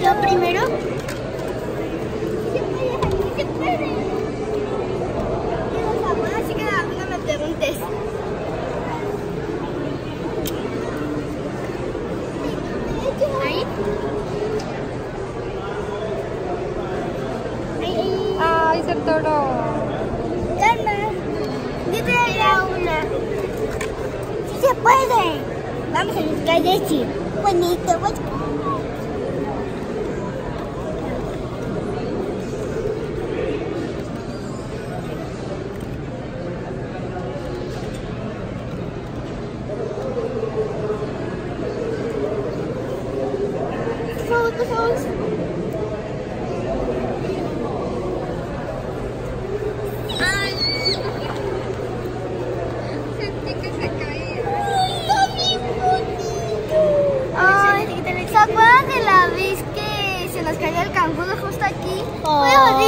Lo primero... Así que me preguntes. ¿Ahí? Ahí. Se se puede! Vamos a buscar Jessy. Bonito, bonito. Ay. Sentí que se caía. Ay, ¿se acuerdan de la vez que se nos cayó el canguro justo aquí? Fue Oh.